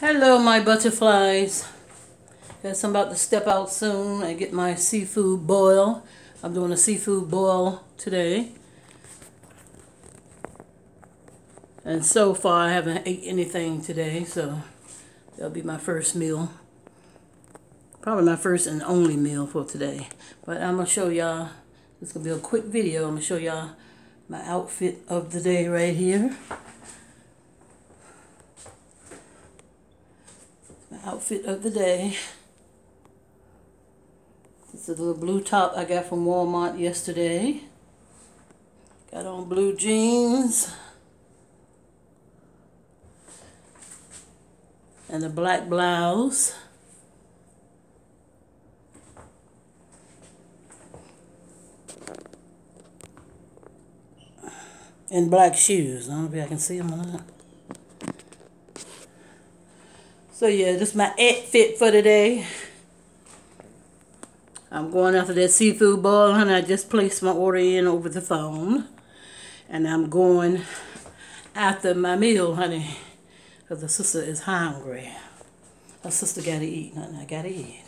Hello, my butterflies. Guess I'm about to step out soon and get my seafood boil. I'm doing a seafood boil today. And so far, I haven't ate anything today, so that'll be my first meal. Probably my first and only meal for today. But I'm going to show y'all, it's going to be a quick video. I'm going to show y'all my outfit of the day right here. Outfit of the day. It's a little blue top I got from Walmart yesterday. Got on blue jeans. And a black blouse. and black shoes. I don't know if I can see them or not. So yeah, this is my outfit for today. I'm going after that seafood boil, and I just placed my order in over the phone. And I'm going after my meal, honey. Because the sister is hungry. Her sister got to eat, honey. I got to eat.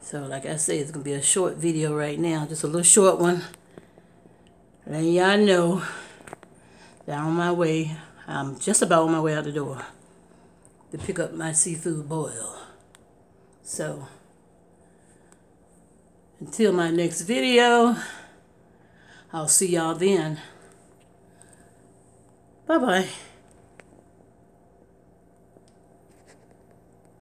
So like I said, it's going to be a short video right now. Just a little short one. Letting y'all know that on my way, I'm just about on my way out the door to pick up my seafood boil. So, until my next video, I'll see y'all then. Bye-bye.